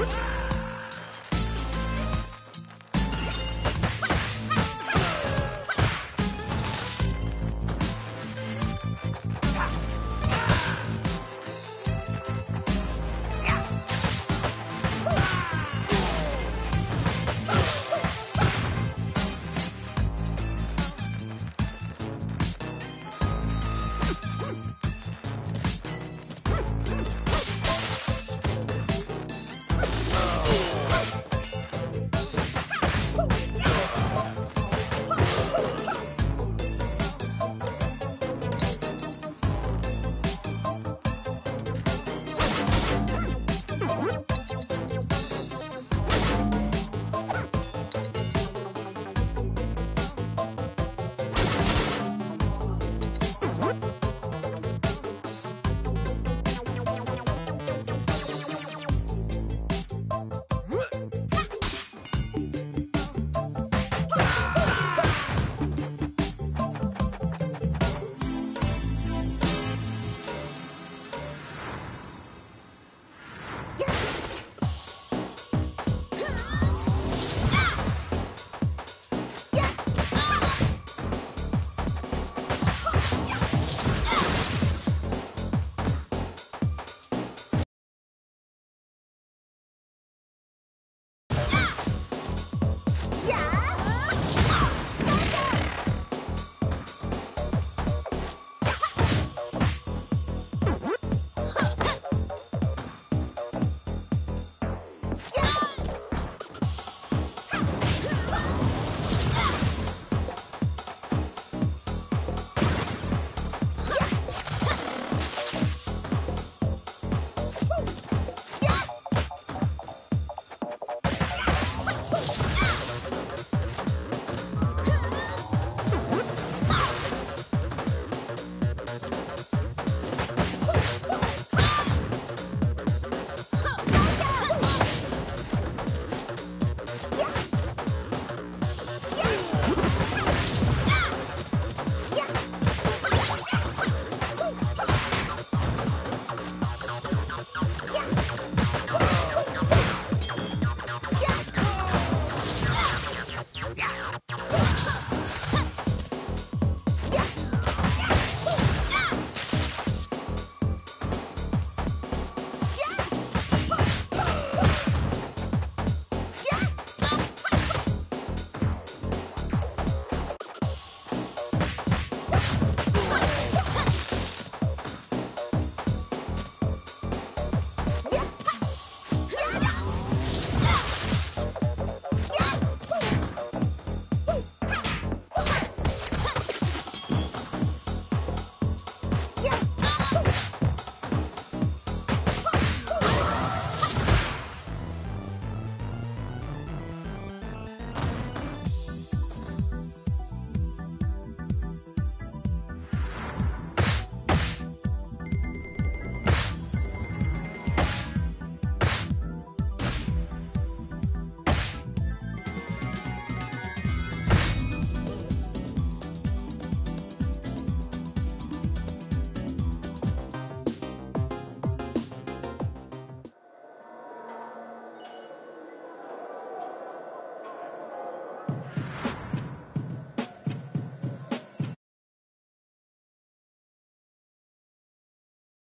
What?